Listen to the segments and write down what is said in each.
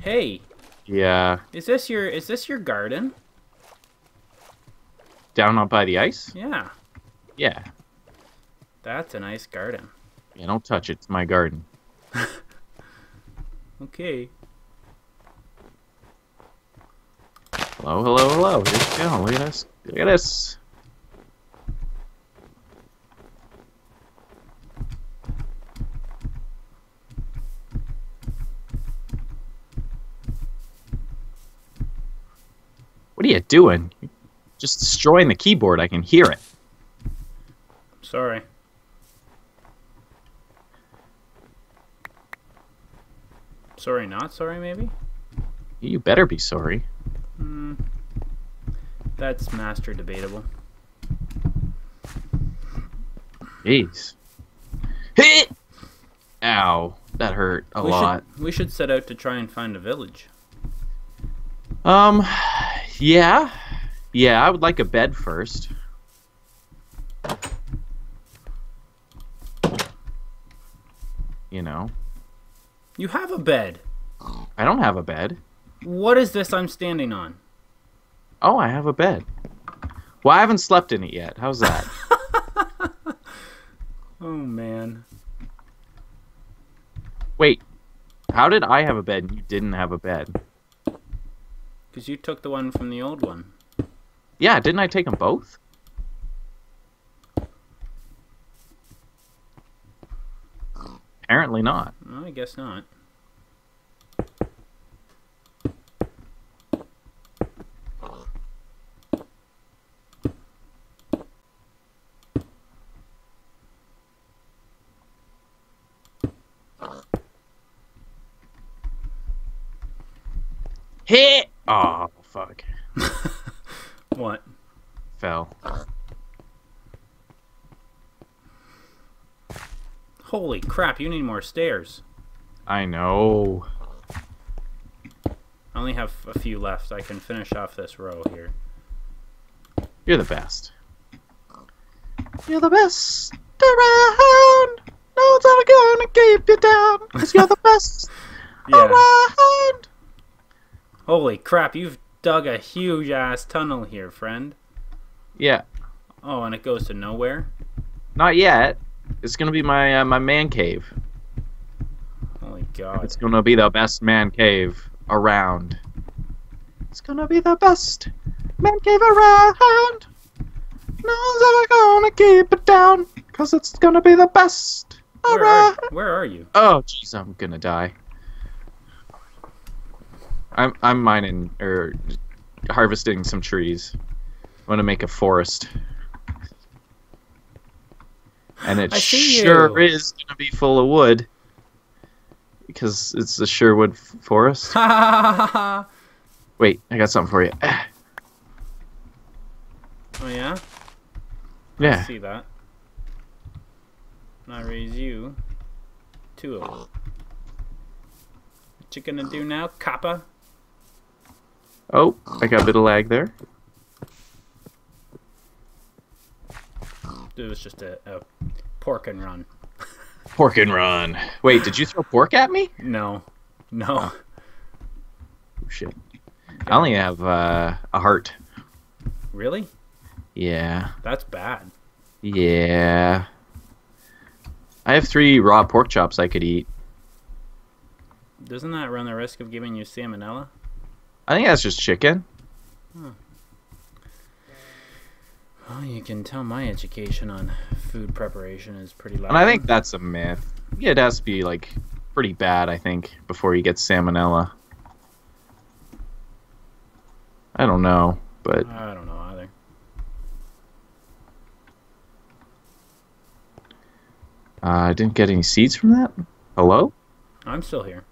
Hey, Yeah. is this your is this your garden? Down up by the ice? Yeah, Yeah. that's a nice garden. Yeah, don't touch it. It's my garden. Okay. Hello, hello, hello. Here we go. Look at this. Look at this. Are you doing? You're just destroying the keyboard. I can hear it. Sorry. Sorry, not sorry, maybe? You better be sorry. Hmm. That's master debatable. Jeez. Hit! Ow. That hurt a we lot. Should, we should set out to try and find a village. Um, yeah. Yeah, I would like a bed first. You know, You have a bed. I don't have a bed. What is this I'm standing on? Oh, I have a bed. Well, I haven't slept in it yet. How's that? Oh man. Wait, how did I have a bed and you didn't have a bed? Because you took the one from the old one. Yeah, didn't I take them both? Apparently not. No, I guess not. Hit! Oh, fuck. What? Fell. Holy crap, you need more stairs. I know. I only have a few left. I can finish off this row here. You're the best. You're the best around. No one's ever gonna keep you down. Cause you're the best Yeah. around. Holy crap, you've dug a huge ass tunnel here, friend. Yeah. Oh, and it goes to nowhere? Not yet. It's gonna be my uh, my man cave. Holy god. It's gonna be the best man cave around. It's gonna be the best man cave around. No one's ever gonna keep it down. Cause it's gonna be the best Where around. are, where are you? Oh, jeez, I'm gonna die. I'm I'm mining or harvesting some trees. I want to make a forest, and it sure you. is gonna be full of wood because it's the Sherwood forest. Wait, I got something for you. Oh yeah? Yeah. I see that. And I raise you two of them. What you gonna do now, Kappa? Oh, I got a bit of lag there. It was just a, a pork and run. Pork and run. Wait, did you throw pork at me? No. No. Oh, shit. I only have uh, a heart. Really? Yeah. That's bad. Yeah. I have three raw pork chops I could eat. Doesn't that run the risk of giving you salmonella? I think that's just chicken. Well, you can tell my education on food preparation is pretty low. And I think that's a myth. Yeah, it has to be like pretty bad, I think, before you get salmonella. I don't know, but I don't know either. uh, I didn't get any seeds from that. Hello? I'm still here.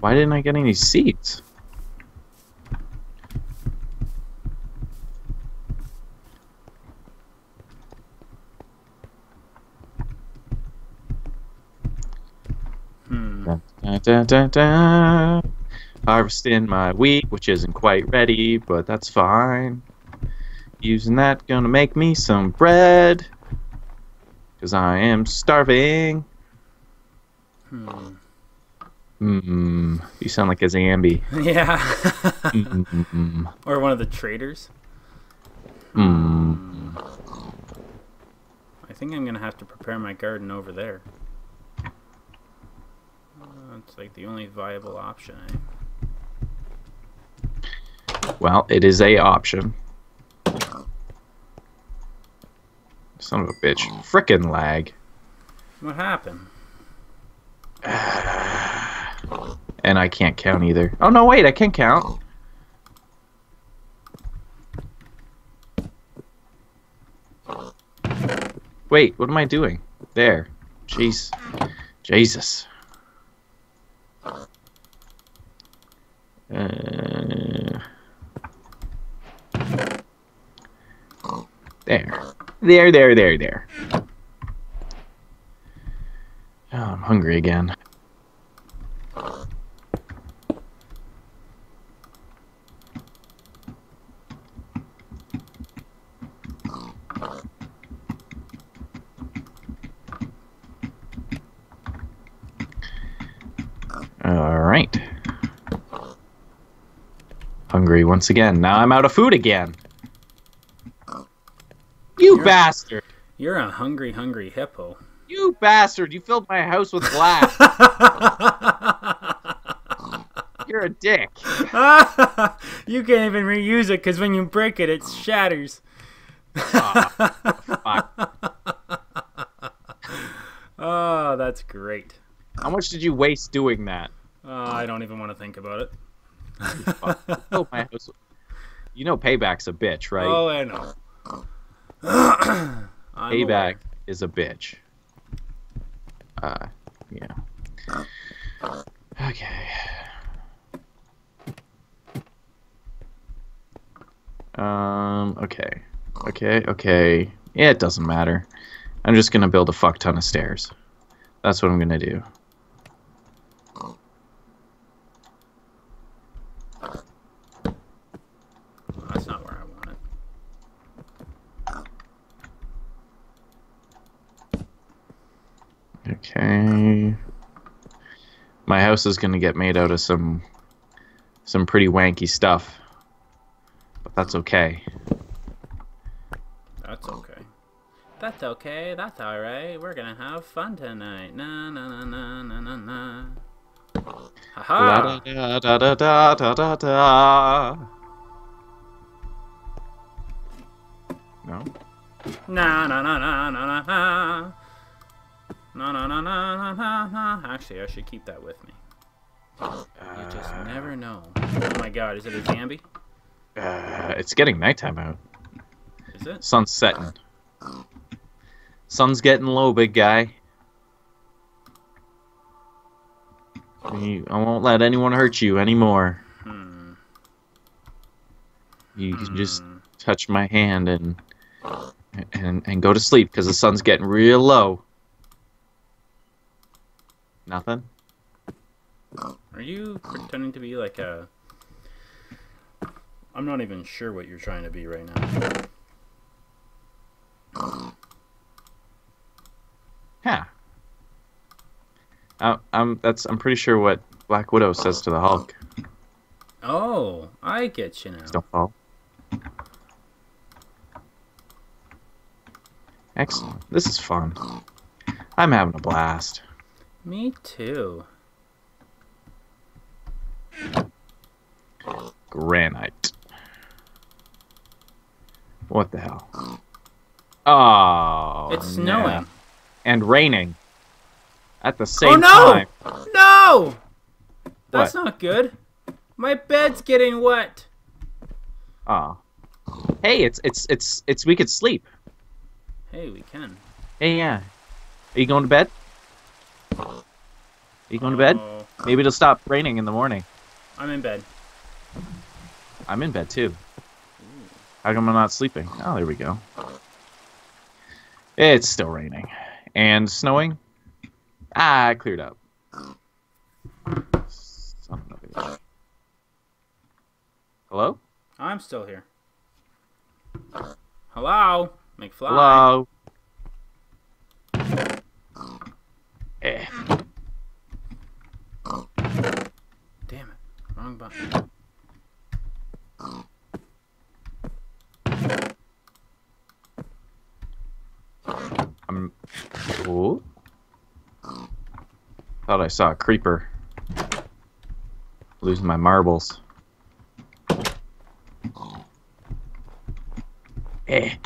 Why didn't I get any seeds? Hmm. Dun, dun, dun. Harvesting my wheat, which isn't quite ready, but that's fine. Using that, gonna make me some bread. Because I am starving. Hmm. Mm, you sound like a Zambi. yeah. mm, or one of the traders. mm. I think I'm gonna have to prepare my garden over there. Uh, it's like the only viable option. Eh? Well, it is a option. Son of a bitch. Frickin' lag. What happened? And I can't count either. Oh no, wait, I can count. Wait, what am I doing? There. Jeez. Jesus. Uh, there. There, there, there, there. Oh, I'm hungry again. All right. Hungry once again. Now I'm out of food again. You You're- bastard! You're a hungry, hungry hippo. You bastard! You filled my house with glass. You're a dick. you can't even reuse it because when you break it, it shatters. Fuck. Oh, that's great. How much did you waste doing that? Uh, I don't even want to think about it. You my house You know payback's a bitch, right? Oh, I know. Payback aware. is a bitch. Uh, yeah. Okay. Um, okay. Okay, okay. Yeah, it doesn't matter. I'm just gonna build a fuck ton of stairs. That's what I'm gonna do. That's not where I want it. Okay. My house is gonna get made out of some some pretty wanky stuff. But that's okay. That's okay. That's okay. That's all right. We're gonna have fun tonight. Na na na na na na na. Haha. da da da da da da da. No. Na na na na na na na. Na na na na na na na. Actually, I should keep that with me. You just never know. Oh my God, is it a Zambi? Uh, it's getting nighttime out. Is it? Sun's setting. Sun's getting low, big guy. You- I won't let anyone hurt you anymore. Hmm. You can just Hmm. touch my hand and and and go to sleep because the sun's getting real low. Nothing. Are you pretending to be like a? I'm not even sure what you're trying to be right now. Yeah. Uh, I'm that's I'm pretty sure what Black Widow says to the Hulk. Oh, I get you now. Don't fall. Excellent. This is fun. I'm having a blast. Me too. Granite. What the hell? Oh. it's no. snowing. and raining at the oh, same time Oh no! time. No! That's What? not good. My bed's getting wet. Oh. Hey, it's it's it's it's we could sleep. Hey, we can. Hey, yeah. Are you going to bed? Are you going to bed? Oh, Maybe it'll stop raining in the morning. I'm in bed. I'm in bed too. How come I'm not sleeping? Oh, there we go. It's still raining. And snowing? Ah, it cleared up. Son of a bitch. Hello? I'm still here. Hello, McFly. Hello? Eh. Wrong button. I'm. Ooh. Thought I saw a creeper. Losing my marbles. Eh.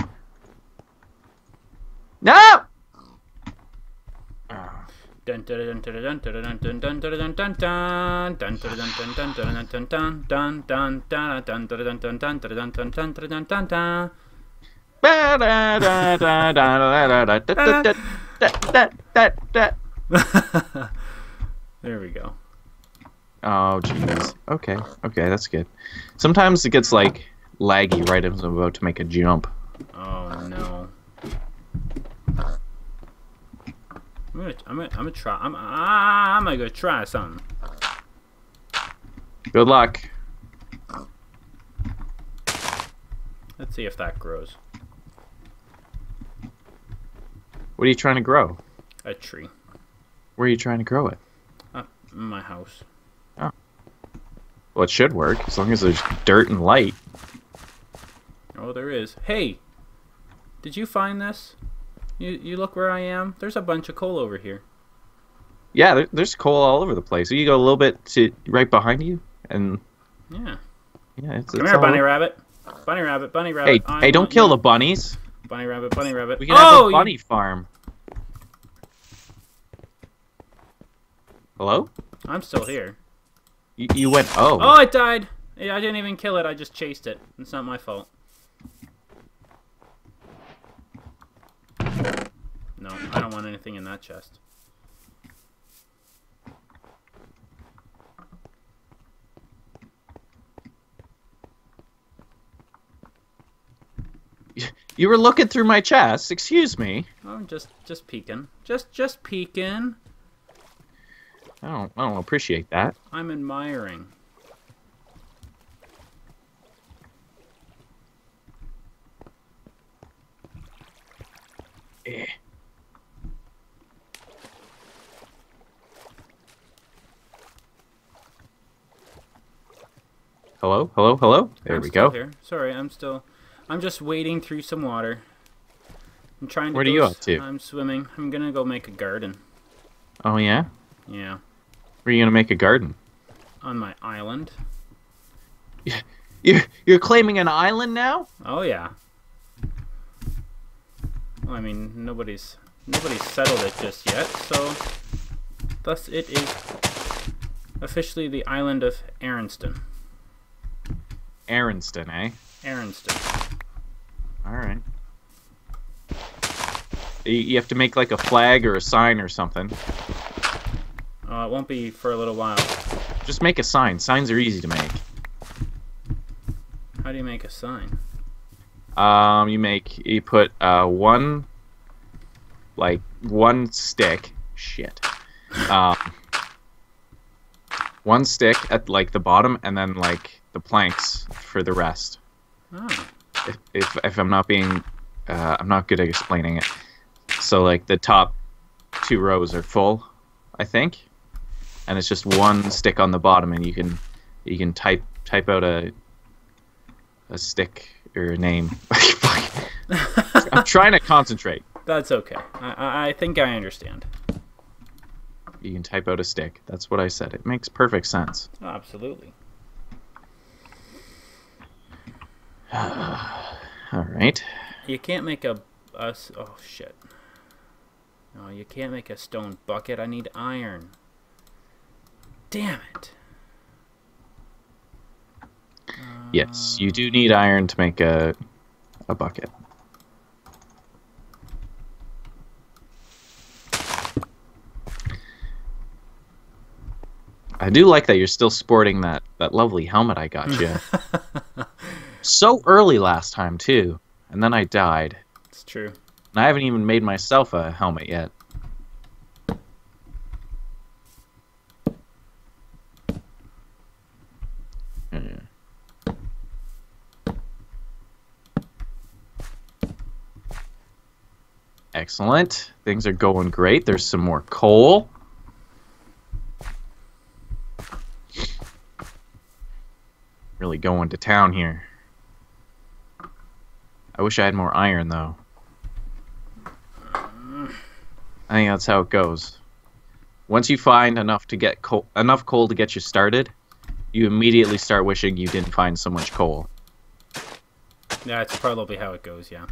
There we go. Oh jeez. Okay. Okay, that's good. Sometimes it gets like laggy right as I'm about to make a jump. Oh no. I'm gonna, I'm gonna, I'm gonna try. I'm, I'm gonna go try something. Good luck. Let's see if that grows. What are you trying to grow? A tree. Where are you trying to grow it? In my house. Oh. Well, it should work as long as there's dirt and light. Oh, there is. Hey, did you find this? You, you look where I am. There's a bunch of coal over here. Yeah, there, there's coal all over the place. So You go a little bit to right behind you, and Yeah. yeah, it's, Come it's here, bunny over. rabbit. Bunny rabbit. Bunny rabbit. Hey, I hey, don't kill you. the bunnies. bunny rabbit. Bunny rabbit. We can oh, have a oh, you- bunny farm. Hello? I'm still here. You, you went. Oh. Oh, it died. I didn't even kill it. I just chased it. It's not my fault. No, I don't want anything in that chest. You were looking through my chest. Excuse me. I'm just just peeking. Just just peeking. I don't. I don't appreciate that. I'm admiring. Hello, hello, hello. There I'm we go. Here. Sorry, I'm still. I'm just wading through some water. I'm trying to. What are you up to? I'm swimming. I'm gonna go make a garden. Oh yeah. Yeah, Where are you gonna make a garden? on my island. You're you're claiming an island now? Oh yeah. Well, I mean, nobody's nobody's settled it just yet, so thus it is officially the island of Aronston. Aronston, eh? Aronston. All right. You, you have to make like a flag or a sign or something. Uh, it won't be for a little while. Just make a sign. Signs are easy to make. How do you make a sign? Um, you make you put uh one like one stick. Shit. Um, one stick at like the bottom, and then like the planks for the rest. Oh, If if, if I'm not being, uh, I'm not good at explaining it. So like the top two rows are full, I think, and it's just one stick on the bottom, and you can you can type type out a a stick or a name. I'm trying to concentrate. that's okay. I, I, think I understand. You can type out a stick. That's what I said. It makes perfect sense. Oh, absolutely. All right. You can't make a, oh shit. No, you can't make a stone bucket. I need iron. Damn it. Yes, you do need iron to make a a bucket. I do like that you're still sporting that that lovely helmet I got you. so early last time too, and then I died. It's true. And I haven't even made myself a helmet yet. Hmm. Excellent. Things are going great. There's some more coal. Really going to town here. I wish I had more iron though. I think that's how it goes. Once you find enough to get coal, enough coal to get you started, you immediately start wishing you didn't find so much coal. Yeah, it's probably how it goes, yeah.